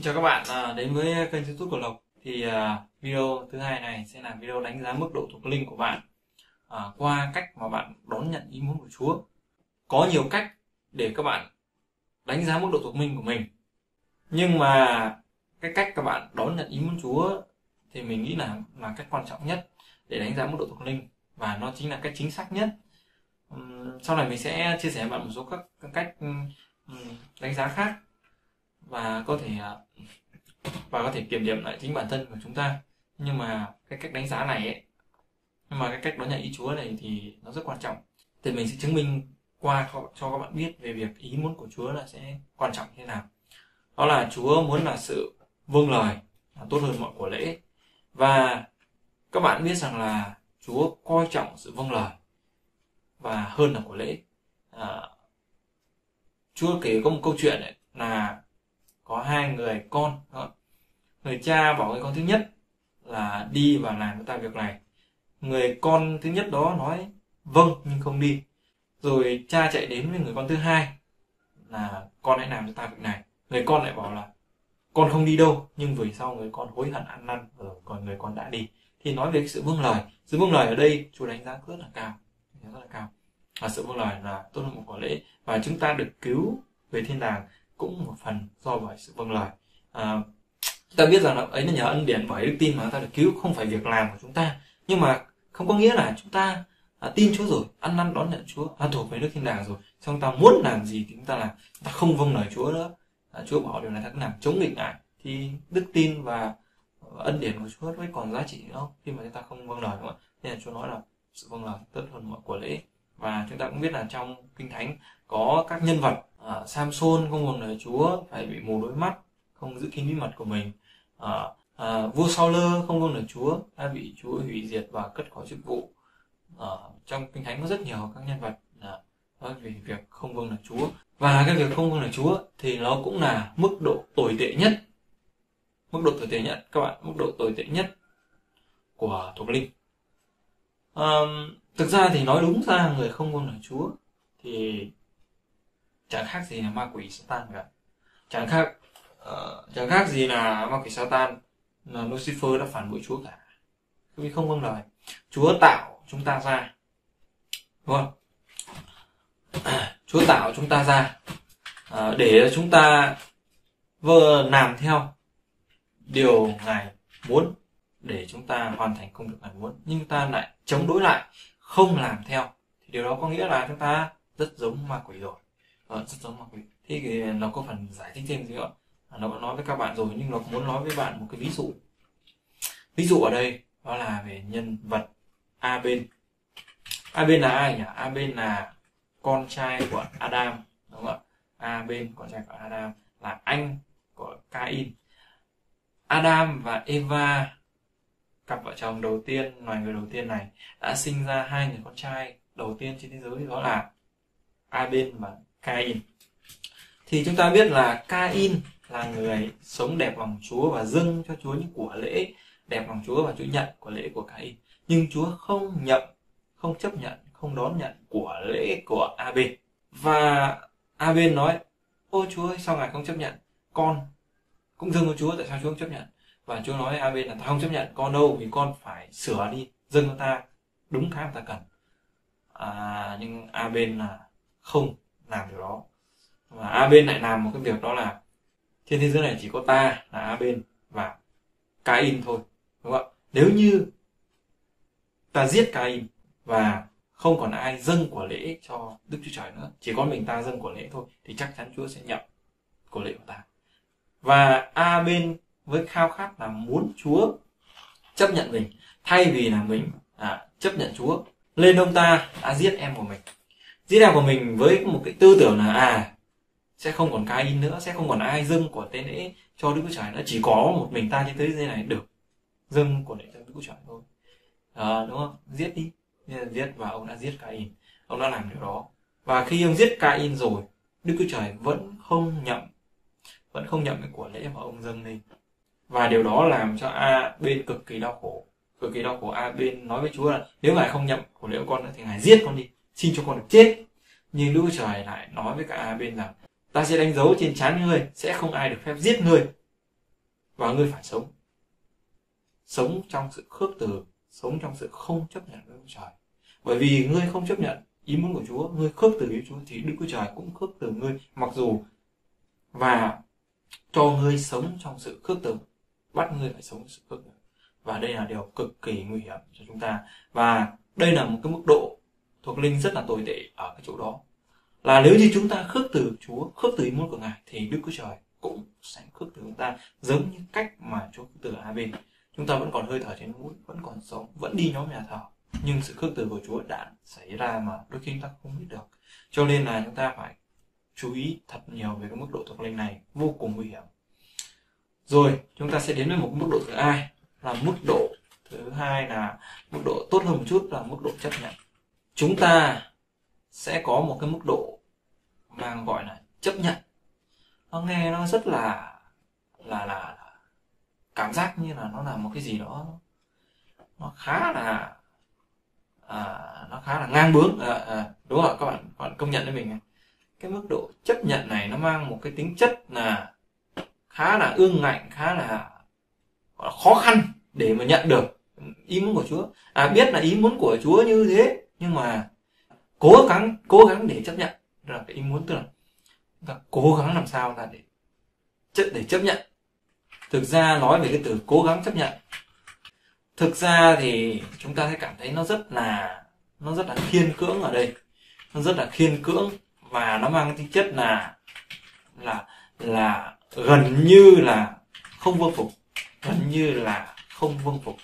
Xin chào các bạn à, đến với kênh youtube của Lộc. Thì à, video thứ hai này sẽ là video đánh giá mức độ thuộc linh của bạn à, qua cách mà bạn đón nhận ý muốn của Chúa. Có nhiều cách để các bạn đánh giá mức độ thuộc linh của mình. Nhưng mà cái cách các bạn đón nhận ý muốn Chúa thì mình nghĩ là là cách quan trọng nhất để đánh giá mức độ thuộc linh. Và nó chính là cách chính xác nhất. Sau này mình sẽ chia sẻ với bạn một số các, các cách đánh giá khác và có thể à, và có thể kiểm điểm lại chính bản thân của chúng ta. Nhưng mà cái cách đánh giá này ấy nhưng mà cái cách đón nhận ý Chúa này thì nó rất quan trọng. Thì mình sẽ chứng minh qua cho các bạn biết về việc ý muốn của Chúa là sẽ quan trọng thế nào. Đó là Chúa muốn là sự vâng lời là tốt hơn mọi của lễ. Và các bạn biết rằng là Chúa coi trọng sự vâng lời và hơn là của lễ. À, Chúa kể có một câu chuyện ấy, là có hai người con người cha bảo người con thứ nhất là đi và làm cho ta việc này. Người con thứ nhất đó nói vâng nhưng không đi. Rồi cha chạy đến với người con thứ hai là, con hãy làm cho ta việc này. Người con lại bảo là, con không đi đâu, nhưng về sau người con hối hận ăn năn rồi còn người con đã đi. Thì nói về sự vâng lời. Sự vâng lời ở đây, chúa đánh giá rất là cao rất là cao. Và sự vâng lời là tốt hơn một quả lễ. Và chúng ta được cứu về thiên đàng cũng một phần do bởi sự vâng lời. À, ta biết rằng là ấy là nhờ ân điển bởi đức tin mà ta được cứu không phải việc làm của chúng ta. Nhưng mà không có nghĩa là chúng ta à, tin Chúa rồi ăn năn đón nhận Chúa à, thuộc về nước thiên đàng rồi. Xong ta muốn làm gì thì chúng ta làm ta không vâng lời Chúa nữa. À, Chúa bảo điều này ta cứ làm chống nghịch lại thì đức tin và ân điển của Chúa mới còn giá trị nữa không? Khi mà chúng ta không vâng lời đúng không nên là Chúa nói là sự vâng lời tốt hơn mọi của lễ. Và chúng ta cũng biết là trong kinh thánh có các nhân vật à, Samson không còn lời Chúa phải bị mù đôi mắt không giữ kín bí mật của mình. À, à, vua Saul không còn lời Chúa đã bị Chúa hủy diệt và cất khỏi chức vụ. À, trong kinh thánh có rất nhiều các nhân vật à, về việc không vâng lời Chúa. Và cái việc không vâng lời Chúa thì nó cũng là mức độ tồi tệ nhất. Mức độ tồi tệ nhất các bạn mức độ tồi tệ nhất của thuộc linh. À, thực ra thì nói đúng ra người không vâng lời Chúa thì chẳng khác gì là ma quỷ Satan cả. Chẳng khác uh, chẳng khác gì là ma quỷ Satan là Lucifer đã phản bội Chúa cả. Vì không vâng lời. Chúa tạo chúng ta ra. Đúng không? Chúa tạo chúng ta ra uh, để chúng ta vừa làm theo điều ngài muốn để chúng ta hoàn thành công việc ngài muốn. Nhưng ta lại chống đối lại không làm theo. Thì điều đó có nghĩa là chúng ta rất giống ma quỷ rồi ờ, rất giống mặc thế thì nó có phần giải thích thêm gì nữa? À, nó đã nói với các bạn rồi nhưng nó muốn nói với bạn một cái ví dụ. Ví dụ ở đây đó là về nhân vật a bên. A bên là ai nhỉ? A bên là con trai của adam đúng không ạ? A bên con trai của adam là anh của cain. Adam và eva cặp vợ chồng đầu tiên loài người đầu tiên này đã sinh ra hai người con trai đầu tiên trên thế giới đó là Abel và Cain. Thì chúng ta biết là Cain là người sống đẹp lòng Chúa và dâng cho Chúa những của lễ đẹp lòng Chúa và Chúa nhận của lễ của Cain. Nhưng Chúa không nhận không chấp nhận không đón nhận của lễ của AB và AB nói ôi Chúa ơi, sao ngài không chấp nhận? Con cũng dâng cho Chúa tại sao Chúa không chấp nhận? Và Chúa nói AB là ta không chấp nhận con đâu vì con phải sửa đi dâng cho ta đúng cái mà ta cần. À, nhưng AB là không làm điều đó. Và A bên lại làm một cái việc đó là trên thế giới này chỉ có ta là A bên và Cain thôi đúng không ạ? Nếu như ta giết Cain và không còn ai dâng của lễ cho Đức Chúa Trời nữa chỉ có mình ta dâng của lễ thôi thì chắc chắn Chúa sẽ nhận của lễ của ta. Và A bên với khao khát là muốn Chúa chấp nhận mình thay vì là mình à, chấp nhận Chúa lên ông ta đã giết em của mình diễn đàn của mình với một cái tư tưởng là à sẽ không còn cái in nữa sẽ không còn ai dâng của tên lễ cho Đức Chúa Trời nữa. Chỉ có một mình ta trên thế giới này được dâng của lễ cho Đức Chúa Trời thôi. À, đúng không? Giết đi. Giết và ông đã giết Cain ông đã làm điều đó. Và khi ông giết Cain rồi Đức Chúa Trời vẫn không nhận vẫn không nhận cái của lễ mà ông dâng lên. Và điều đó làm cho a bên cực kỳ đau khổ. Cực kỳ đau khổ. A bên nói với chúa là nếu ngài không nhận của lễ của con nữa thì ngài giết con đi xin cho con được chết. Nhưng đức trời lại nói với cả hai bên rằng, ta sẽ đánh dấu trên trán ngươi, sẽ không ai được phép giết ngươi. Và ngươi phải sống. Sống trong sự khước từ, sống trong sự không chấp nhận với Chúa Trời. Bởi vì ngươi không chấp nhận ý muốn của Chúa, ngươi khước từ với Chúa, thì Đức Chúa Trời cũng khước từ ngươi. Mặc dù và cho ngươi sống trong sự khước từ, bắt ngươi phải sống sự khước từ. Và đây là điều cực kỳ nguy hiểm cho chúng ta. Và đây là một cái mức độ thuộc linh rất là tồi tệ ở cái chỗ đó. Là nếu như chúng ta khước từ Chúa, khước từ ý muốn của Ngài, thì Đức Chúa Trời cũng sẽ khước từ chúng ta, giống như cách mà Chúa khước từ hai bên. Chúng ta vẫn còn hơi thở trên mũi, vẫn còn sống, vẫn đi nhóm nhà thờ. Nhưng sự khước từ của Chúa đã xảy ra mà đôi khi chúng ta không biết được. Cho nên là chúng ta phải chú ý thật nhiều về cái mức độ thuộc linh này, vô cùng nguy hiểm. Rồi, chúng ta sẽ đến với một mức độ thứ hai, là mức độ thứ hai là mức độ tốt hơn một chút, là mức độ chấp nhận chúng ta sẽ có một cái mức độ mang gọi là chấp nhận. Nó nghe nó rất là là là cảm giác như là nó là một cái gì đó nó khá là à, nó khá là ngang bướng à, à, đúng không các bạn các bạn công nhận với mình cái mức độ chấp nhận này nó mang một cái tính chất là khá là ương ngạnh khá là, là khó khăn để mà nhận được ý muốn của Chúa. À biết là ý muốn của Chúa như thế nhưng mà cố gắng cố gắng để chấp nhận. Là cái ý muốn tức là ta cố gắng làm sao là để để chấp nhận. Thực ra nói về cái từ cố gắng chấp nhận. Thực ra thì chúng ta sẽ cảm thấy nó rất là, nó rất là khiên cưỡng ở đây. Nó rất là khiên cưỡng và nó mang tính chất là là là gần như là không vương phục. Gần như là không vương phục.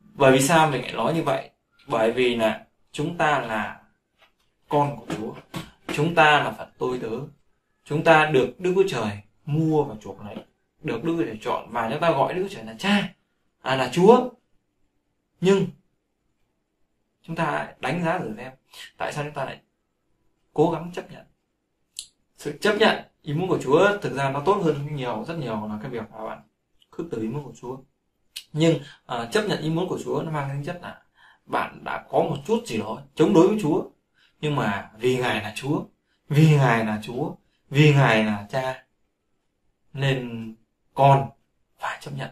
Bởi vì sao mình lại nói như vậy? Bởi vì là chúng ta là con của Chúa. Chúng ta là phật tôi tớ. Chúng ta được Đức Chúa Trời mua và chuộc lấy. Được Đức Chúa Trời chọn và chúng ta gọi Đức Chúa Trời là cha à là Chúa. Nhưng chúng ta đánh giá rồi em tại sao chúng ta lại cố gắng chấp nhận. Sự chấp nhận ý muốn của Chúa thực ra nó tốt hơn nhiều rất nhiều là cái việc mà bạn cứ từ ý muốn của Chúa. Nhưng uh, chấp nhận ý muốn của Chúa nó mang tính chất là bạn đã có một chút gì đó chống đối với Chúa. Nhưng mà vì ngài là Chúa vì ngài là Chúa vì ngài là Cha nên con phải chấp nhận.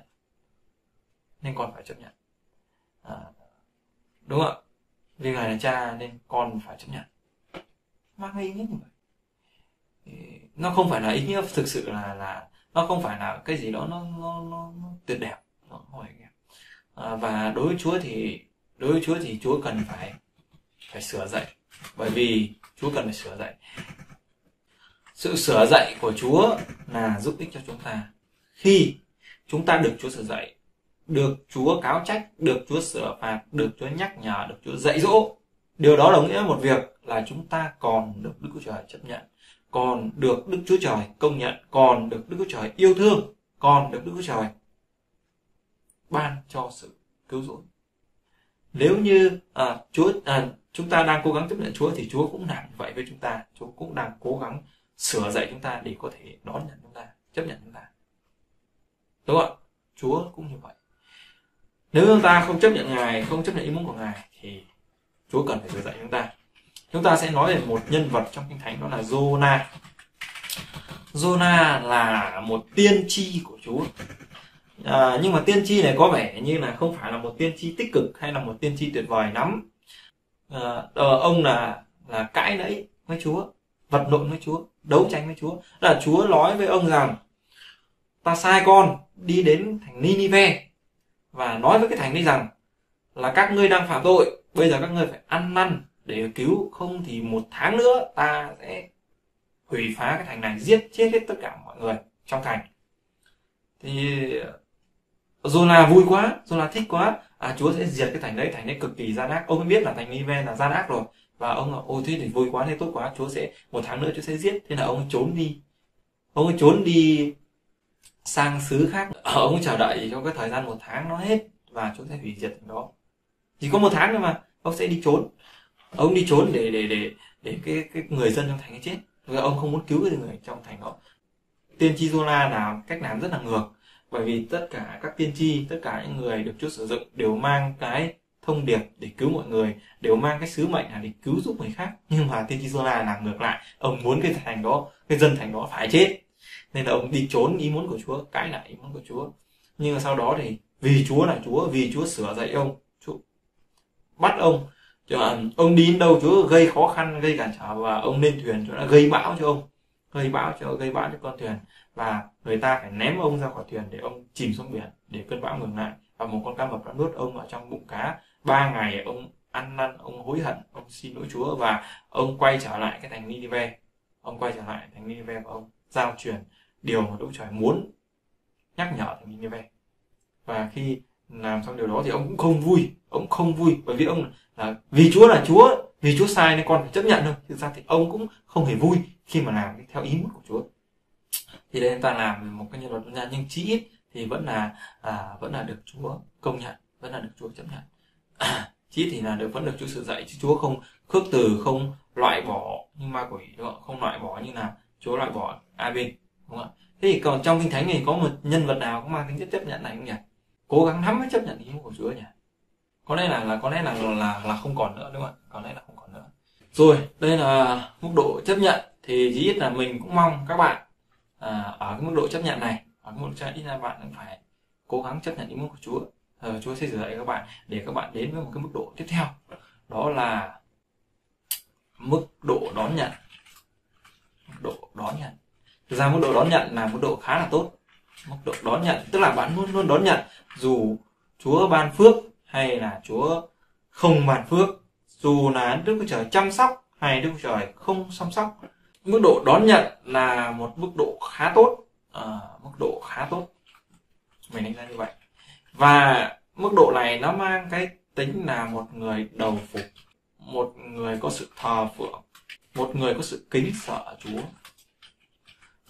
Nên con phải chấp nhận. À, đúng không ạ? Vì ngài là Cha nên con phải chấp nhận. Mang ý nghĩa như vậy. Nó không phải là ý nghĩa thực sự là là nó không phải là cái gì đó nó nó nó, nó tuyệt đẹp. Nó không phải à, và đối với Chúa thì đối với Chúa thì Chúa cần phải phải sửa dạy. Bởi vì Chúa cần phải sửa dạy. Sự sửa dạy của Chúa là giúp ích cho chúng ta. Khi chúng ta được Chúa sửa dạy, được Chúa cáo trách, được Chúa sửa phạt, được Chúa nhắc nhở, được Chúa dạy dỗ, điều đó đồng nghĩa một việc là chúng ta còn được Đức Chúa Trời chấp nhận, còn được Đức Chúa Trời công nhận, còn được Đức Chúa Trời yêu thương, còn được Đức Chúa Trời ban cho sự cứu rỗi nếu như à, Chúa à, chúng ta đang cố gắng tiếp nhận Chúa thì Chúa cũng làm như vậy với chúng ta. Chúa cũng đang cố gắng sửa dạy chúng ta để có thể đón nhận chúng ta chấp nhận chúng ta. Đúng không Chúa cũng như vậy. Nếu chúng ta không chấp nhận Ngài không chấp nhận ý muốn của Ngài thì Chúa cần phải sửa dạy chúng ta. Chúng ta sẽ nói về một nhân vật trong kinh thánh đó là Jonah. Jonah là một tiên tri của Chúa à, nhưng mà tiên tri này có vẻ như là không phải là một tiên tri tích cực hay là một tiên tri tuyệt vời lắm. À, ờ, ông là là cãi lẫy với Chúa vật lộn với Chúa đấu tranh với Chúa. Là Chúa nói với ông rằng ta sai con đi đến thành Ninive và nói với cái thành đấy rằng là các ngươi đang phạm tội bây giờ các ngươi phải ăn năn để cứu không thì một tháng nữa ta sẽ hủy phá cái thành này giết chết hết tất cả mọi người trong thành. Thì Jonah vui quá Jonah thích quá. À Chúa sẽ diệt cái thành đấy thành đấy cực kỳ gian ác. Ông mới biết là thành Nive là gian ác rồi. Và ông ôi thế thì vui quá, thế tốt quá, Chúa sẽ, một tháng nữa Chúa sẽ giết. Thế là ông trốn đi. Ông ấy trốn đi sang xứ khác. À, ông chờ đợi trong cái thời gian một tháng nó hết và Chúa sẽ hủy diệt thành đó. Chỉ có một tháng thôi mà, ông sẽ đi trốn. Ông đi trốn để để để để cái cái người dân trong thành ấy chết. Ông không muốn cứu cái người trong thành đó. Tiên tri Zola là cách làm rất là ngược bởi vì tất cả các tiên tri, tất cả những người được Chúa sử dụng đều mang cái thông điệp để cứu mọi người, đều mang cái sứ mệnh là để cứu giúp người khác. Nhưng mà tiên tri Zola làm ngược lại. Ông muốn cái thành đó, cái dân thành đó phải chết. Nên là ông đi trốn ý muốn của Chúa, cãi lại ý muốn của Chúa. Nhưng mà sau đó thì, vì Chúa là Chúa, vì Chúa sửa dạy ông, Chúa bắt ông, cho ông đi đến đâu Chúa gây khó khăn, gây cản trở và ông lên thuyền Chúa đã gây bão cho ông, gây bão cho, gây bão cho con thuyền và người ta phải ném ông ra khỏi thuyền để ông chìm xuống biển, để cơn bão ngừng lại. Và một con cá mập đã nuốt ông ở trong bụng cá. Ba ngày ông ăn năn, ông hối hận, ông xin lỗi Chúa và ông quay trở lại cái thành Ninive ông quay trở lại thành Ninive và ông giao truyền điều mà Đức Trời muốn nhắc nhở thành Ninive và khi làm xong điều đó thì ông cũng không vui, ông không vui. Bởi vì ông là, vì Chúa là Chúa, vì Chúa sai nên con phải chấp nhận thôi. Thực ra thì ông cũng không hề vui khi mà làm theo ý muốn của Chúa thì đây ta làm một cái nhân vật ra nhưng chí ít thì vẫn là à, vẫn là được Chúa công nhận vẫn là được Chúa chấp nhận. À, chí thì là được vẫn được Chúa sự dạy chứ Chúa không khước từ không loại bỏ nhưng ma quỷ đúng không? không loại bỏ như là Chúa loại bỏ a bên đúng không ạ? Thế thì còn trong kinh thánh thì có một nhân vật nào cũng mang tính chất chấp nhận này không nhỉ? Cố gắng lắm mới chấp nhận ý của Chúa nhỉ? Có lẽ là là có lẽ là là là không còn nữa đúng không ạ? Có lẽ là không còn nữa. Rồi đây là mức độ chấp nhận thì chí ít là mình cũng mong các bạn à, ở cái mức độ chấp nhận này ở cái mức độ chấp nhận ít ra bạn cũng phải cố gắng chấp nhận ý muốn của Chúa. À, Chúa sẽ dạy các bạn để các bạn đến với một cái mức độ tiếp theo. Đó là mức độ đón nhận. Mức độ đón nhận. Thực ra mức độ đón nhận là mức độ khá là tốt. Mức độ đón nhận tức là bạn luôn luôn đón nhận dù Chúa ban phước hay là Chúa không ban phước dù là Đức Chúa Trời chăm sóc hay Đức Chúa Trời không chăm sóc mức độ đón nhận là một mức độ khá tốt. À, mức độ khá tốt. Mình đánh giá như vậy. Và mức độ này nó mang cái tính là một người đầu phục một người có sự thờ phượng một người có sự kính sợ Chúa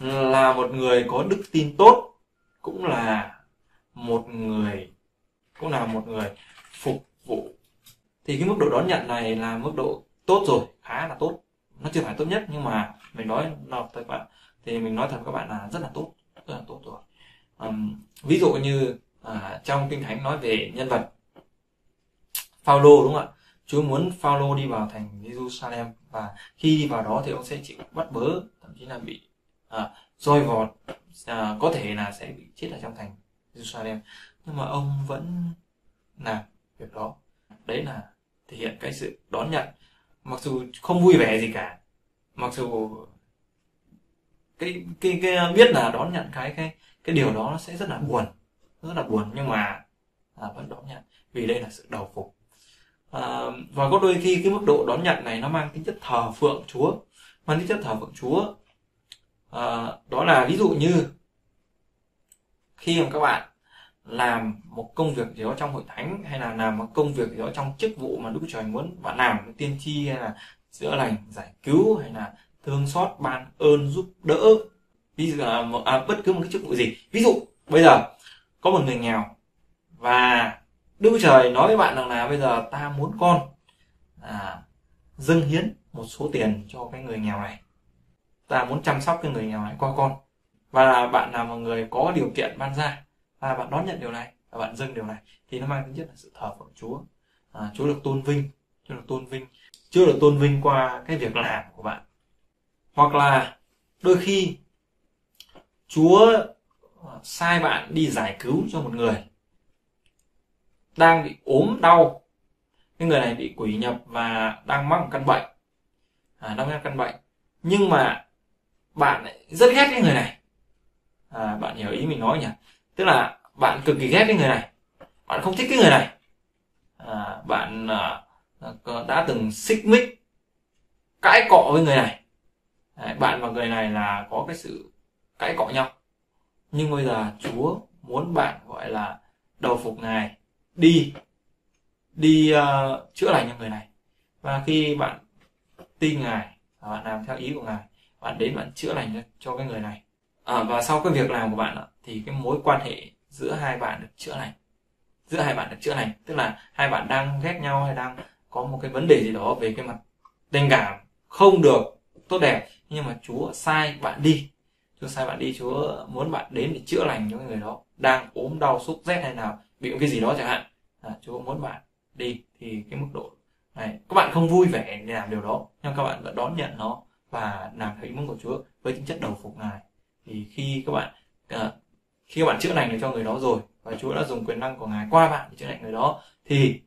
là một người có đức tin tốt cũng là một người cũng là một người phục vụ. Thì cái mức độ đón nhận này là mức độ tốt rồi khá là tốt nó chưa phải tốt nhất nhưng mà mình nói là các bạn. Thì mình nói thật các bạn là rất là tốt rất là tốt rồi. Um, ví dụ như à, trong kinh thánh nói về nhân vật Phaolô đúng không ạ? Chúa muốn Phaolô đi vào thành Jerusalem và khi đi vào đó thì ông sẽ chịu bắt bớ thậm chí là bị à, roi vọt à, có thể là sẽ bị chết ở trong thành Jerusalem nhưng mà ông vẫn làm việc đó. Đấy là thể hiện cái sự đón nhận mặc dù không vui vẻ gì cả mặc dù cái cái cái biết là đón nhận cái cái cái điều đó nó sẽ rất là buồn rất là buồn nhưng mà à, vẫn đón nhận vì đây là sự đầu phục. À, và có đôi khi cái mức độ đón nhận này nó mang tính chất thờ phượng Chúa mang tính chất thờ phượng Chúa. À, đó là ví dụ như khi mà các bạn làm một công việc gì đó trong hội thánh hay là làm một công việc gì đó trong chức vụ mà Đức Trời muốn bạn làm tiên tri hay là chữa lành giải cứu hay là thương xót ban ơn giúp đỡ. Ví dụ là một, à, bất cứ một cái chức vụ gì. Ví dụ bây giờ có một người nghèo và Đức Trời nói với bạn rằng là bây giờ ta muốn con à, dâng hiến một số tiền cho cái người nghèo này. Ta muốn chăm sóc cái người nghèo này qua con. Và là bạn là một người có điều kiện ban ra và bạn đón nhận điều này và bạn dâng điều này thì nó mang tính chất là sự thờ phượng Chúa. À, Chúa được tôn vinh Chúa được tôn vinh Chúa được tôn vinh qua cái việc làm của bạn. Hoặc là đôi khi Chúa à, sai bạn đi giải cứu cho một người đang bị ốm đau. Cái người này bị quỷ nhập và đang mắc một căn bệnh. À, đang mắc căn bệnh. Nhưng mà bạn rất ghét cái người này. À, bạn hiểu ý mình nói nhỉ? Tức là bạn cực kỳ ghét cái người này. Bạn không thích cái người này. À, bạn à, đã từng xích mích cãi cọ với người này. Đấy, bạn và người này là có cái sự cãi cọ nhau. Nhưng bây giờ chúa muốn bạn gọi là đầu phục ngài đi đi uh, chữa lành cho người này. Và khi bạn tin ngài và bạn làm theo ý của ngài bạn đến bạn chữa lành cho, cho cái người này. À, và sau cái việc làm của bạn thì cái mối quan hệ giữa hai bạn được chữa lành. Giữa hai bạn được chữa lành tức là hai bạn đang ghét nhau hay đang có một cái vấn đề gì đó về cái mặt tình cảm không được tốt đẹp nhưng mà chúa sai bạn đi. Chúa sai bạn đi chúa muốn bạn đến để chữa lành cho người đó. Đang ốm đau sốt rét hay nào bị cái gì đó chẳng hạn. À, chúa muốn bạn đi thì cái mức độ này các bạn không vui vẻ để làm điều đó nhưng các bạn vẫn đón nhận nó và làm theo ý muốn của chúa với tính chất đầu phục ngài. Thì khi các bạn uh, khi bạn chữa lành được cho người đó rồi và và Chúa đã dùng quyền năng của Ngài qua bạn để chữa lành người đó thì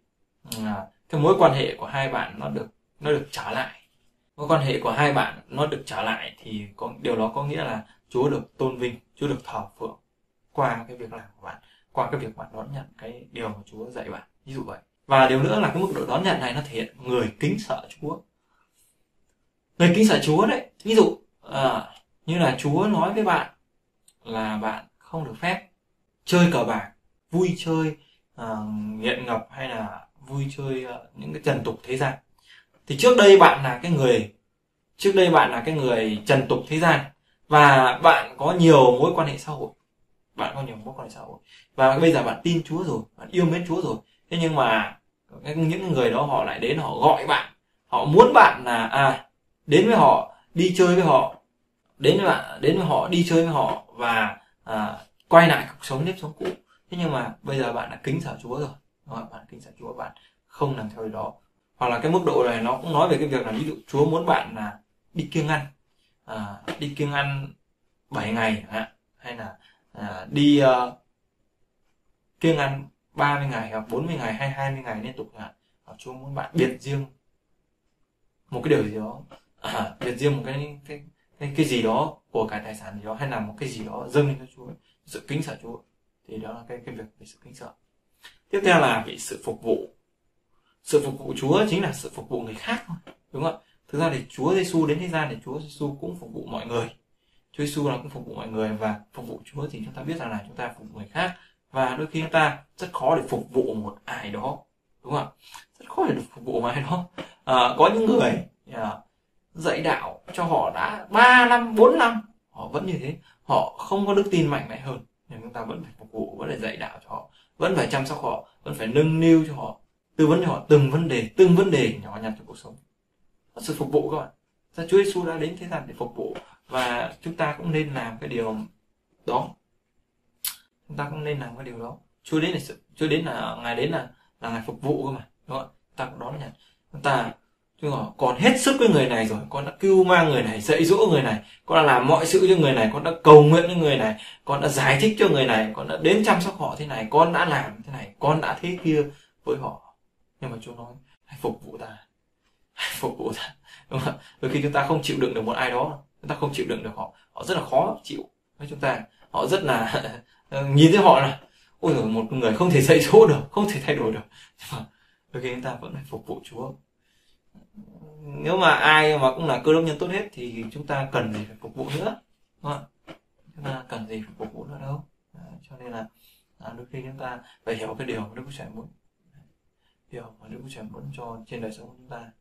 à, cái mối quan hệ của hai bạn nó được nó được trở lại. Mối quan hệ của hai bạn nó được trở lại thì có điều đó có nghĩa là Chúa được tôn vinh Chúa được thờ phượng qua cái việc làm của bạn qua cái việc bạn đón nhận cái điều mà Chúa dạy bạn. Ví dụ vậy. Và điều nữa là cái mức độ đón nhận này nó thể hiện người kính sợ Chúa. Người kính sợ Chúa đấy. Ví dụ à, như là Chúa nói với bạn là bạn không được phép chơi cờ bạc vui chơi uh, nghiện ngập hay là vui chơi uh, những cái trần tục thế gian. Thì trước đây bạn là cái người trước đây bạn là cái người trần tục thế gian và bạn có nhiều mối quan hệ xã hội. Bạn có nhiều mối quan hệ xã hội. Và bây giờ bạn tin Chúa rồi bạn yêu mến Chúa rồi. Thế nhưng mà những người đó họ lại đến họ gọi bạn. Họ muốn bạn là à đến với họ đi chơi với họ đến với bạn đến với họ đi chơi với họ. Và à, quay lại cuộc sống nếp sống cũ. Thế nhưng mà bây giờ bạn đã kính sợ Chúa rồi. Đúng bạn kính sợ Chúa bạn không làm theo điều đó. Hoặc là cái mức độ này nó cũng nói về cái việc là ví dụ Chúa muốn bạn là đi kiêng ăn. À, đi kiêng ăn 7 ờ, ngày hay là à, đi uh, kiêng ăn 30 ngày hoặc 40 ngày hay 20 ngày liên tục hạn. Hoặc Chúa muốn bạn biệt riêng một cái điều gì đó. À, biệt riêng một cái cái cái, cái gì đó của cái tài sản gì đó hay là một cái gì đó dâng lên cho Chúa sự kính sợ Chúa thì đó là cái cái việc về sự kính sợ. Tiếp theo là về sự phục vụ. Sự phục vụ Chúa chính là sự phục vụ người khác thôi đúng không ạ? Thực ra thì Chúa Giêsu đến thế gian thì Chúa Giêsu cũng phục vụ mọi người. Chúa Giêsu là cũng phục vụ mọi người và phục vụ Chúa thì chúng ta biết rằng là chúng ta phục vụ người khác và đôi khi chúng ta rất khó để phục vụ một ai đó đúng không ạ? Rất khó để phục vụ một ai đó. À, có những người à, dạy đạo cho họ đã 3 năm 4 năm, họ vẫn như thế. Họ không có đức tin mạnh mẽ hơn, nhưng chúng ta vẫn phải phục vụ, vẫn phải dạy đạo cho họ, vẫn phải chăm sóc họ, vẫn phải nâng niu cho họ, tư vấn cho họ từng vấn đề, từng vấn đề nhỏ nhặt trong cuộc sống. Sự phục vụ các bạn. Chúa Giêsu đã đến thế gian để phục vụ, và chúng ta cũng nên làm cái điều đó. Chúng ta cũng nên làm cái điều đó. Chúa đến là sự, Chúa đến là, ngài đến là là ngài phục vụ cơ mà, đúng không ta cũng đón nhận. Chúng ta chứ còn hết sức với người này rồi, con đã cứu mang người này, dạy dỗ người này, con đã làm mọi sự cho người này, con đã cầu nguyện với người này, con đã giải thích cho người này, con đã đến chăm sóc họ thế này, con đã làm thế này, con đã thế kia với họ. Nhưng mà chúa nói, hãy phục vụ ta, hãy phục vụ ta. Đúng không đôi khi chúng ta không chịu đựng được một ai đó, chúng ta không chịu đựng được họ. Họ rất là khó chịu với chúng ta. Họ rất là nhìn thấy họ là, ôi rồi một người không thể dạy dỗ được, không thể thay đổi được. Nhưng mà đôi khi chúng ta vẫn phải phục vụ chúa nếu mà ai mà cũng là cơ đốc nhân tốt hết thì chúng ta cần gì phải phục vụ nữa đúng không? chúng ta cần gì phải phục vụ nữa đâu. À, cho nên là à, đôi khi chúng ta phải hiểu cái điều mà Đức Chúa Trời muốn. Điều mà Đức Chúa Trời muốn cho trên đời sống của chúng ta.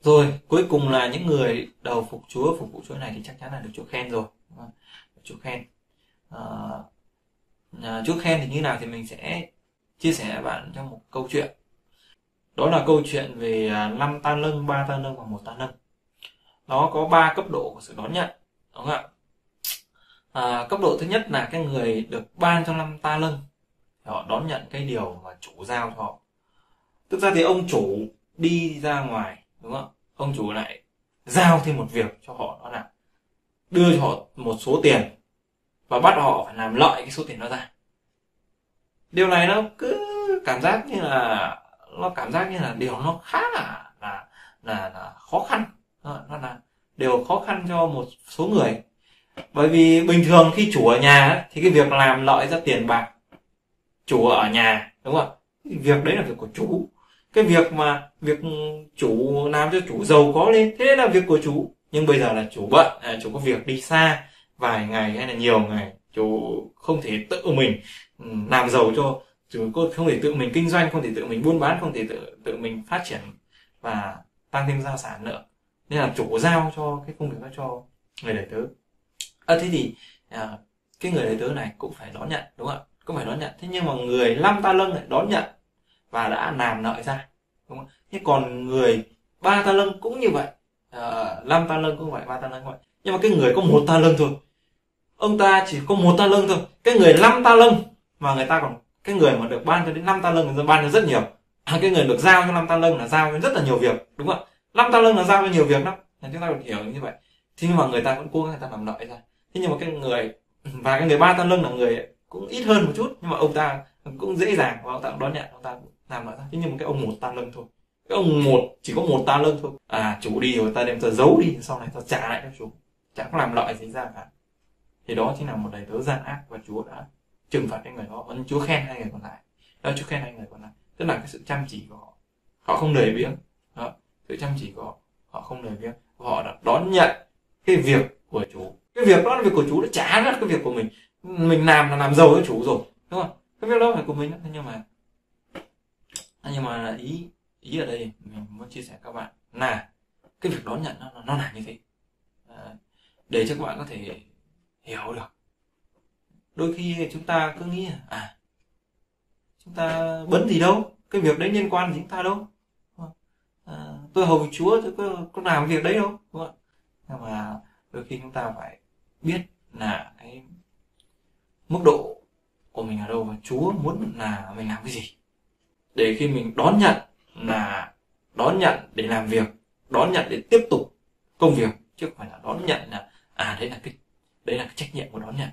Rồi cuối cùng là những người đầu phục Chúa phục vụ Chúa này thì chắc chắn là được Chúa khen rồi được Chúa khen. À, à, Chúa khen thì như nào thì mình sẽ chia sẻ với bạn trong một câu chuyện đó là câu chuyện về à, năm ta nâng ba ta nâng và một ta nâng. Nó có ba cấp độ của sự đón nhận đúng không ạ? À, cấp độ thứ nhất là cái người được ban cho năm ta nâng. Họ đón nhận cái điều mà chủ giao cho họ. Thực ra thì ông chủ đi ra ngoài đúng không ông chủ lại giao thêm một việc cho họ đó là đưa cho họ một số tiền và bắt họ phải làm lợi cái số tiền đó ra. Điều này nó cứ cảm giác như là nó cảm giác như là điều nó khá là là là, là khó khăn. Nó, nó là điều khó khăn cho một số người. Bởi vì bình thường khi chủ ở nhà thì cái việc làm lợi ra tiền bạc chủ ở nhà đúng không việc đấy là việc của chủ. Cái việc mà việc chủ làm cho chủ giàu có lên thế là việc của chủ. Nhưng bây giờ là chủ bận à, chủ có việc đi xa vài ngày hay là nhiều ngày chủ không thể tự mình ừ, làm giàu cho chứ không thể tự mình kinh doanh không thể tự mình buôn bán không thể tự tự mình phát triển và tăng thêm gia sản nữa. Nên là chủ giao cho cái công việc đó cho người đời tớ. À, thế thì à, cái người đời tớ này cũng phải đón nhận đúng không ạ? Cũng phải đón nhận. Thế nhưng mà người năm ta lâng lại đón nhận và đã làm nợ ra đúng không thế còn người ba ta lâng cũng như vậy. À, năm ta lâng cũng vậy ba ta lâng cũng vậy. Nhưng mà cái người có một ta lâng thôi. Ông ta chỉ có một ta lâng thôi. Cái người năm ta lâng mà người ta còn cái người mà được ban cho đến năm ta lân người ban cho rất nhiều. À, cái người được giao cho năm ta lân là giao cho rất là nhiều việc đúng không năm ta lân là giao cho nhiều việc lắm. Nên chúng ta được hiểu như vậy. Thế nhưng mà người ta vẫn cố gắng người ta làm lợi ra. Thế nhưng mà cái người và cái người ba ta lân là người cũng ít hơn một chút nhưng mà ông ta cũng dễ dàng và ông ta cũng đón nhận ông ta làm lợi. ra. Thế nhưng mà cái ông một ta lân thôi. Cái ông một chỉ có một ta lân thôi. À chủ đi rồi ta đem ta giấu đi sau này ta trả lại cho chủ chẳng có làm lợi gì ra cả. Thì đó chính là một đầy tớ gian ác và chúa đã trừng phạt hai người đó vẫn chúa khen hai người còn lại. Đó chúa khen hai người còn lại. Tức là cái sự chăm chỉ của họ. Họ không lười biếng. Đó sự chăm chỉ của họ họ không lười biếng. Họ đã đón nhận cái việc của Chúa, cái việc đó là việc của Chúa đã trả rất cái việc của mình. Mình làm là làm giàu cho chủ rồi đúng không? Cái việc đó phải của mình đó. nhưng mà nhưng mà ý ý ở đây mình muốn chia sẻ các bạn là cái việc đón nhận nó nó là như thế. Ờ, để cho các bạn có thể hiểu được đôi khi chúng ta cứ nghĩ à chúng ta bấn gì đâu cái việc đấy liên quan đến chúng ta đâu. À, tôi hầu chúa tôi có, có làm việc đấy đâu đúng không nhưng mà đôi khi chúng ta phải biết là cái mức độ của mình ở đâu và chúa muốn là mình làm cái gì. Để khi mình đón nhận là đón nhận để làm việc đón nhận để tiếp tục công việc chứ không phải là đón nhận là à đấy là cái đấy là cái trách nhiệm của đón nhận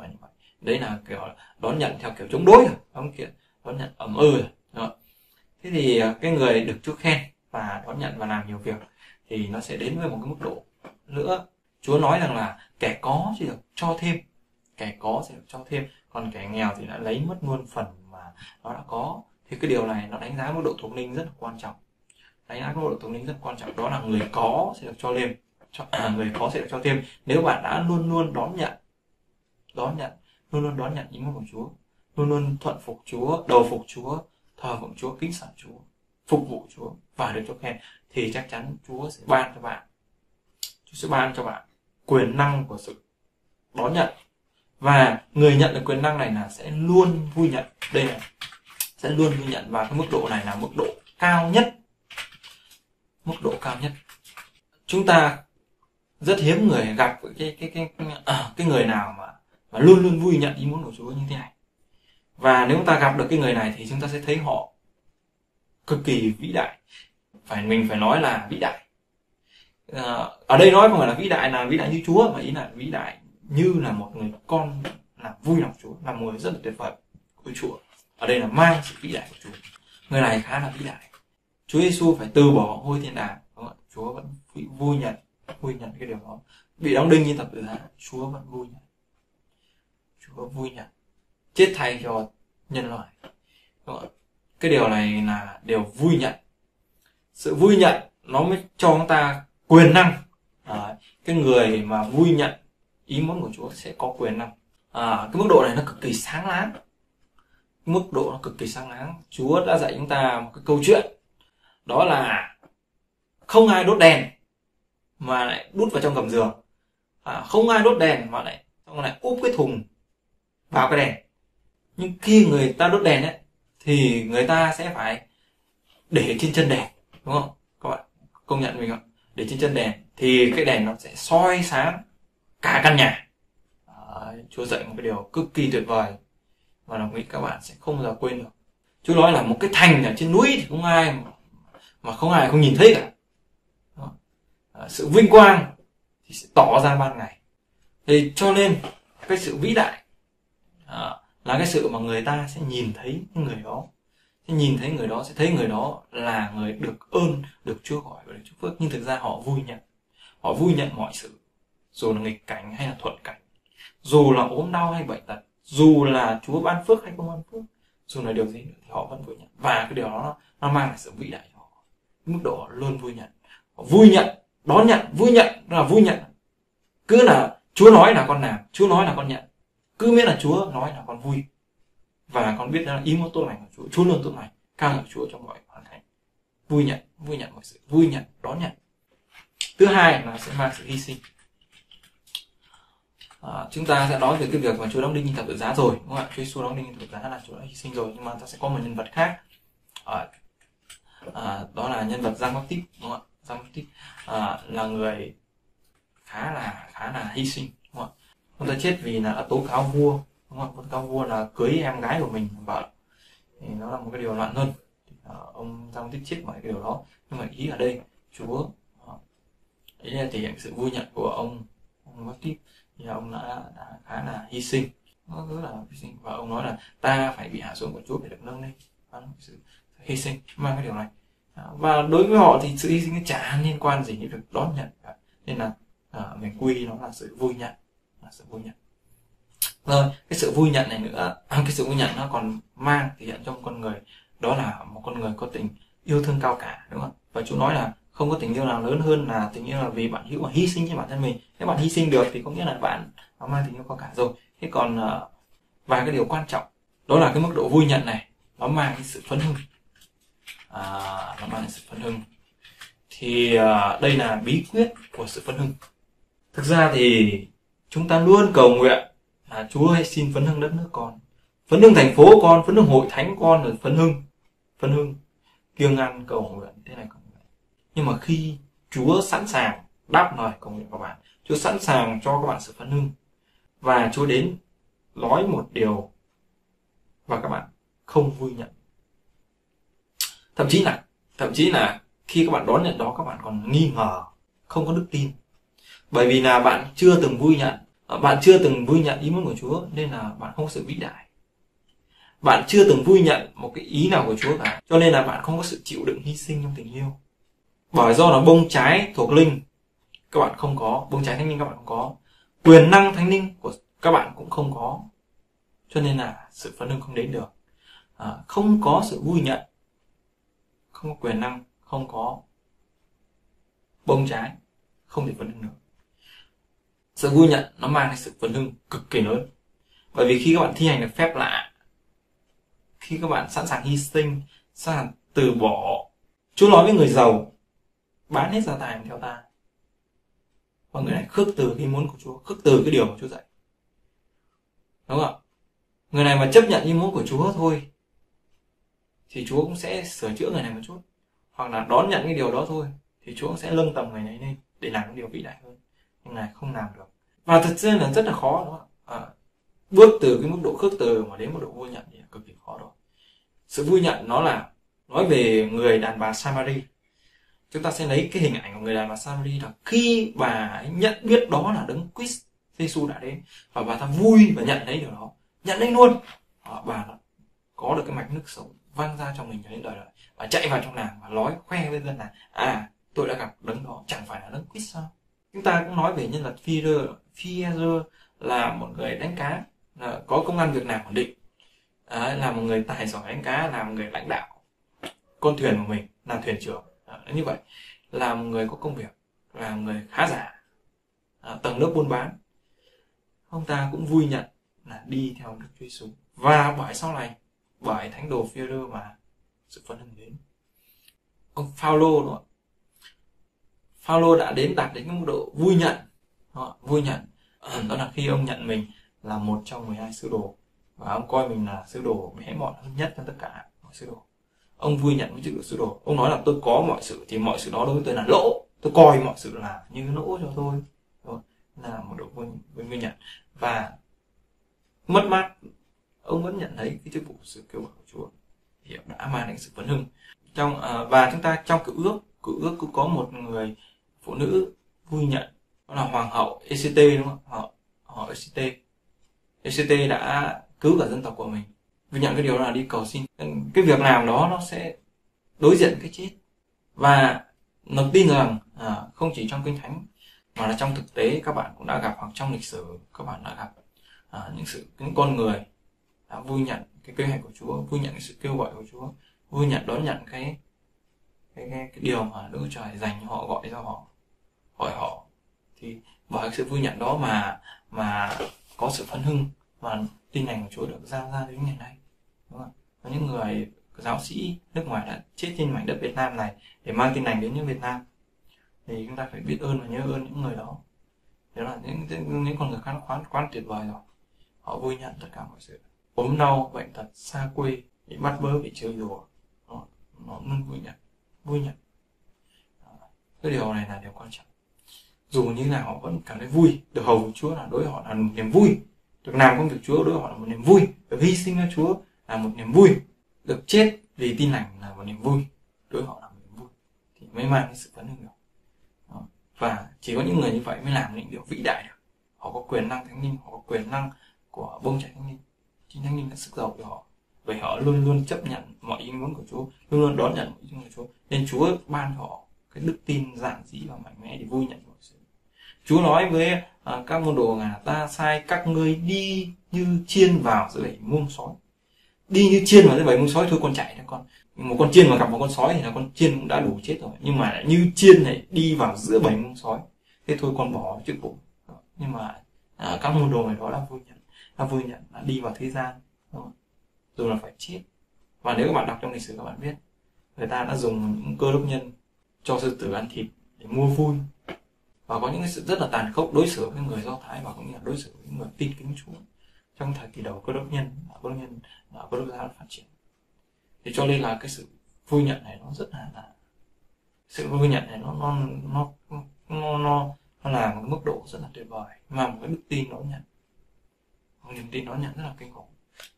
nói như vậy. Đấy là kiểu đón nhận theo kiểu chống đối rồi kiểu đón nhận ẩm ư. rồi thế thì à, cái người được chúa khen và đón nhận và làm nhiều việc thì nó sẽ đến với một cái mức độ nữa. Chúa nói rằng là kẻ có sẽ được cho thêm kẻ có sẽ được cho thêm còn kẻ nghèo thì đã lấy mất luôn phần mà nó đã có. Thì cái điều này nó đánh giá mức độ thuộc linh rất là quan trọng. Đánh giá mức độ thuộc linh rất quan trọng đó là người có sẽ được cho thêm cho, à, người có sẽ được cho thêm. Nếu bạn đã luôn luôn đón nhận đón nhận luôn luôn đón nhận những món của Chúa luôn luôn thuận phục Chúa đầu phục Chúa thờ phượng Chúa kính sợ Chúa phục vụ Chúa và được cho khen thì chắc chắn Chúa sẽ ban cho bạn Chúa sẽ ban cho bạn quyền năng của sự đón nhận. Và người nhận được quyền năng này là sẽ luôn vui nhận. Đây này sẽ luôn vui nhận và cái mức độ này là mức độ cao nhất. Mức độ cao nhất. Chúng ta rất hiếm người gặp cái cái cái cái, cái, cái người nào mà và luôn luôn vui nhận ý muốn của Chúa như thế này. Và nếu chúng ta gặp được cái người này thì chúng ta sẽ thấy họ cực kỳ vĩ đại. Phải mình phải nói là vĩ đại. À, ở đây nói không phải là vĩ đại là vĩ đại như Chúa mà ý là vĩ đại như là một người con làm vui lòng Chúa là một người rất là tuyệt vời của Chúa. Ở đây là mang sự vĩ đại của Chúa. Người này khá là vĩ đại. Chúa Giêsu phải từ bỏ ngôi thiên đàng Chúa vẫn vui nhận vui nhận cái điều đó. Bị đóng đinh như thập tự giá Chúa vẫn vui nhận. Chúa vui nhận chết thay cho nhân loại. Cái điều này là điều vui nhận sự vui nhận nó mới cho chúng ta quyền năng. À, cái người mà vui nhận ý muốn của Chúa sẽ có quyền năng. À, cái mức độ này nó cực kỳ sáng láng. Mức độ nó cực kỳ sáng láng. Chúa đã dạy chúng ta một cái câu chuyện. Đó là không ai đốt đèn mà lại đút vào trong gầm giường. À, không ai đốt đèn mà lại xong lại úp cái thùng vào cái đèn. Nhưng khi người ta đốt đèn ấy thì người ta sẽ phải để trên chân đèn đúng không? Các bạn công nhận mình không để trên chân đèn thì cái đèn nó sẽ soi sáng cả căn nhà. À, chúa dạy một cái điều cực kỳ tuyệt vời mà đồng nghĩ các bạn sẽ không bao giờ quên được. Chúa nói là một cái thành ở trên núi thì không ai mà, mà không ai không nhìn thấy cả. À, sự vinh quang thì sẽ tỏ ra ban ngày. Thì cho nên cái sự vĩ đại à, là cái sự mà người ta sẽ nhìn thấy người đó. Sẽ nhìn thấy người đó sẽ thấy người đó là người được ơn được chúa gọi và được chúc phước. Nhưng thực ra họ vui nhận. Họ vui nhận mọi sự. Dù là nghịch cảnh hay là thuận cảnh. Dù là ốm đau hay bệnh tật. Dù là chúa ban phước hay không ban phước. Dù là điều gì nữa thì họ vẫn vui nhận. Và cái điều đó nó mang lại sự vĩ đại cho họ. Mức độ họ luôn vui nhận. Họ vui nhận đón nhận vui nhận là vui nhận. Cứ là chúa nói là con làm chúa nói là con nhận cứ miễn là chúa nói là con vui. Và con biết là ý muốn tốt lành của chúa. Chúa luôn tốt lành ca ngợi chúa trong mọi hoàn cảnh. Vui nhận vui nhận mọi sự vui nhận đón nhận. Thứ hai là sẽ mang sự hy sinh. À, chúng ta sẽ nói về cái việc mà chúa đóng đinh thập tự giá rồi đúng không ạ? Chúa giêsu đóng đinh thập tự giá là chúa đã hy sinh rồi nhưng mà ta sẽ có một nhân vật khác. À, à, đó là nhân vật giang baptist đúng không ạ? Giang baptist à, là người khá là khá là hy sinh ông ta chết vì là đã tố cáo vua đúng không ạ? Tố cáo vua là cưới em gái của mình vợ thì nó là một cái điều loạn luân. À, ông không thích chết bởi cái điều đó. Nhưng mà ý ở đây chúa à, ý là thể hiện sự vui nhận của ông ông baptist thì ông đã, đã khá là hy sinh. Nó rất là hy sinh. Và ông nói là ta phải bị hạ xuống của Chúa để được nâng lên. Và sự hy sinh. Mang cái điều này à, và đối với họ thì sự hy sinh chả liên quan gì đến việc đón nhận cả. Nên là à, mình quy nó là sự vui nhận là sự vui nhận. Rồi cái sự vui nhận này nữa à, cái sự vui nhận nó còn mang thể hiện trong con người. Đó là một con người có tình yêu thương cao cả đúng không? Và chú nói là không có tình yêu nào lớn hơn là tình yêu là vì bạn hữu mà hy sinh cho bản thân mình. Nếu bạn hy sinh được thì có nghĩa là bạn mang tình yêu cao cả rồi. Thế còn à, vài cái điều quan trọng đó là cái mức độ vui nhận này nó mang cái sự phấn hưng. À, nó mang cái sự phấn hưng. Thì à, đây là bí quyết của sự phấn hưng. Thực ra thì chúng ta luôn cầu nguyện là Chúa hãy xin phấn hưng đất nước con, phấn hưng thành phố con, phấn hưng hội thánh con, rồi phấn hưng phấn hưng, kiêng ăn, cầu nguyện, thế này cầu nguyện. Nhưng mà khi Chúa sẵn sàng đáp lời cầu nguyện của bạn, Chúa sẵn sàng cho các bạn sự phấn hưng, và Chúa đến nói một điều và các bạn không vui nhận. Thậm chí là, thậm chí là khi các bạn đón nhận đó, các bạn còn nghi ngờ, không có đức tin bởi vì là bạn chưa từng vui nhận ờ, bạn chưa từng vui nhận ý muốn của Chúa nên là bạn không có sự vĩ đại. Bạn chưa từng vui nhận một cái ý nào của Chúa cả cho nên là bạn không có sự chịu đựng hy sinh trong tình yêu. Bởi do là bông trái thuộc linh các bạn không có bông trái thánh linh các bạn không có. Quyền năng thánh linh của các bạn cũng không có. Cho nên là sự phấn hưng không đến được. À, không có sự vui nhận không có quyền năng không có bông trái không thể phấn hưng được sự vui nhận nó mang lại sự phấn hưng cực kỳ lớn. Bởi vì khi các bạn thi hành được phép lạ, khi các bạn sẵn sàng hy sinh, sẵn sàng từ bỏ, chúa nói với người giàu, bán hết gia tài theo ta. Và người này khước từ cái muốn của chúa, khước từ cái điều mà chúa dạy. Đúng không ạ? Người này mà chấp nhận ý muốn của chúa thôi, thì chúa cũng sẽ sửa chữa người này một chút. Hoặc là đón nhận cái điều đó thôi, thì chúa cũng sẽ lâng tầm người này lên để làm cái điều vĩ đại hơn nhưng này không làm được. Và thật ra là rất là khó đúng không ạ? À, bước từ cái mức độ khước từ mà đến mức độ vui nhận thì cực kỳ khó rồi. Sự vui nhận nó là nói về người đàn bà Samari. Chúng ta sẽ lấy cái hình ảnh của người đàn bà Samari là khi bà ấy nhận biết đó là đấng Christ giêsu đã đến và bà ta vui và nhận lấy điều đó. Nhận lấy luôn. À, bà có được cái mạch nước sống văng ra trong mình cho đến đời đời. Và chạy vào trong làng và nói khoe với dân là à tôi đã gặp đấng đó chẳng phải là đấng Christ sao? Chúng ta cũng nói về nhân vật Führer Führer là một người đánh cá là có công ăn việc làm ổn định. À, là một người tài giỏi đánh cá là một người lãnh đạo con thuyền của mình là thuyền trưởng. À, như vậy là một người có công việc là một người khá giả. À, tầng lớp buôn bán. Ông ta cũng vui nhận là đi theo Đức Chúa Giêsu. Và bởi sau này bởi thánh đồ Führer mà sự phấn hưng đến. Ông Phaolô đúng không? Phaolô đã đến đạt đến cái mức độ vui nhận. Họ vui nhận. Ừ, đó là khi ông nhận mình là một trong 12 sứ đồ. Và ông coi mình là sứ đồ bé mọn hơn nhất trong tất cả mọi sứ đồ. Ông vui nhận với chữ sứ đồ. Ông nói là tôi có mọi sự thì mọi sự đó đối với tôi là lỗ. Tôi coi mọi sự là như lỗ cho tôi. Rồi là một độ vui, vui, vui nhận. Và mất mát ông vẫn nhận thấy cái chức vụ sự kêu gọi của Chúa. Thì đã mang đến sự phấn hưng. Trong à, và chúng ta trong cựu ước cựu ước cũng có một người phụ nữ vui nhận. Đó là hoàng hậu ECT đúng không? Họ họ ECT ECT đã cứu cả dân tộc của mình. Vui nhận cái điều đó là đi cầu xin. Cái việc làm đó nó sẽ đối diện cái chết. Và nó tin rằng à, không chỉ trong kinh thánh mà là trong thực tế các bạn cũng đã gặp hoặc trong lịch sử các bạn đã gặp à, những sự những con người đã vui nhận cái kế hoạch của Chúa vui nhận cái sự kêu gọi của Chúa vui nhận đón nhận cái cái, cái, cái điều mà Đức Trời dành cho họ gọi cho họ hỏi họ. Thì bởi sự vui nhận đó mà mà có sự phấn hưng và tin lành của Chúa được giao ra đến ngày nay. Đúng không? và những người giáo sĩ nước ngoài đã chết trên mảnh đất Việt Nam này để mang tin lành đến những Việt Nam. Thì chúng ta phải biết ơn và nhớ ơn những người đó. Đó là những những, những con người khán khoán quan tuyệt vời rồi. Họ vui nhận tất cả mọi sự. Ốm đau bệnh tật xa quê bị bắt bớ bị chơi đùa. Nó họ luôn vui nhận vui nhận. Cái điều này là điều quan trọng dù như nào họ vẫn cảm thấy vui, được hầu Chúa là đối với họ là một niềm vui. Được làm công việc Chúa đối với họ là một niềm vui. Được hy sinh cho Chúa là một niềm vui. Được chết vì tin lành là một niềm vui. Đối với họ là một niềm vui. Thì mới mang cái sự phấn hưng được Đó. và chỉ có những người như vậy mới làm những điều vĩ đại được. Họ có quyền năng thánh linh, họ có quyền năng của bông trái thánh linh. Chính thánh linh là sức giàu của họ. Bởi họ luôn luôn chấp nhận mọi ý muốn của Chúa, luôn luôn đón nhận mọi ý muốn của Chúa. Nên Chúa ban cho họ cái đức tin, giản dị và mạnh mẽ để vui nhận Chúa nói với à, các môn đồ là ta sai các ngươi đi như chiên vào giữa bảy muông sói. Đi như chiên vào giữa bảy muông sói thôi con chạy thôi con. Một con chiên mà gặp một con sói thì là con chiên cũng đã đủ chết rồi. Nhưng mà như chiên này đi vào giữa bảy muông sói. Thế thôi con bỏ chức vụ nhưng mà à, các môn đồ này đó là vui nhận là vui nhận là đi vào thế gian. Dù là phải chết. Và nếu các bạn đọc trong lịch sử các bạn biết người ta đã dùng những cơ đốc nhân cho sư tử ăn thịt để mua vui và có những cái sự rất là tàn khốc đối xử với người do thái và cũng như là đối xử với những người tin kính chúa trong thời kỳ đầu cơ đốc nhân cơ đốc nhân à, cơ đốc giáo phát triển. Thì cho nên là cái sự vui nhận này nó rất là, là sự vui nhận này nó nó nó nó nó, nó là một mức độ rất là tuyệt vời mà một cái đức tin nó nhận. Một niềm tin nó nhận rất là kinh khủng.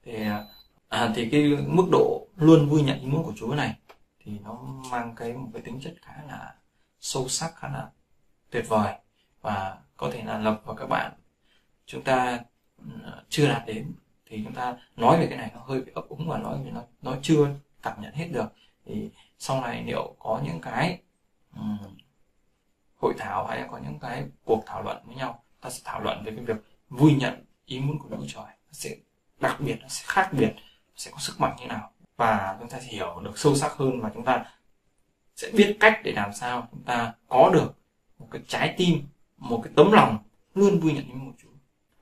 Thì à, à, thì cái mức độ luôn vui nhận ý muốn của Chúa này thì nó mang cái một cái tính chất khá là sâu sắc khá là tuyệt vời và có thể là lộc và các bạn. Chúng ta ừ, chưa đạt đến thì chúng ta nói về cái này nó hơi bị ấp úng và nói về nó nó chưa cảm nhận hết được. Thì sau này liệu có những cái um, hội thảo hay có những cái cuộc thảo luận với nhau ta sẽ thảo luận về cái việc vui nhận ý muốn của Chúa Trời nó sẽ đặc biệt nó sẽ khác biệt sẽ có sức mạnh như nào. Và chúng ta sẽ hiểu được sâu sắc hơn và chúng ta sẽ biết cách để làm sao chúng ta có được một cái trái tim một cái tấm lòng luôn vui nhận những một Chúa.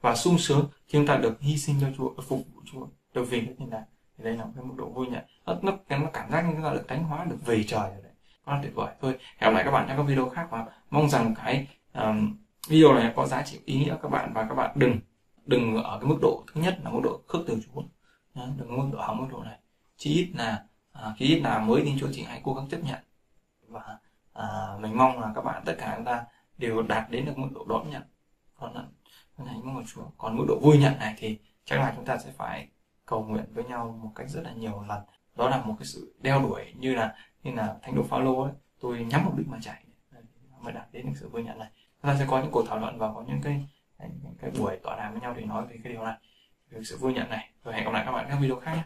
Và sung sướng khi chúng ta được hy sinh cho Chúa phục vụ Chúa được về cái như này thì đây là một cái mức độ vui nhận nó, nó, nó cảm giác như chúng ta được thánh hóa được về trời rồi đấy. Quá là tuyệt vời. Thôi hẹn gặp lại các bạn trong các video khác và mong rằng cái um, video này có giá trị ý nghĩa các bạn và các bạn đừng đừng ở cái mức độ thứ nhất là mức độ khước từ Chúa. Đừng mức độ ở mức độ này. Chỉ ít là à, chỉ ít là mới tin Chúa chị hãy cố gắng chấp nhận. Và à, mình mong là các bạn tất cả chúng ta đều đạt đến được mức độ đón nhận. Còn là này một Chúa còn mức độ vui nhận này thì chắc là chúng ta sẽ phải cầu nguyện với nhau một cách rất là nhiều lần. Đó là một cái sự đeo đuổi như là như là thánh đồ Phaolô ấy. Tôi nhắm mục đích mà chạy. Mới đạt đến được sự vui nhận này. Chúng ta sẽ có những cuộc thảo luận và có những cái những cái buổi tọa đàm với nhau để nói về cái điều này về sự vui nhận này. Rồi hẹn gặp lại các bạn trong các video khác nhé.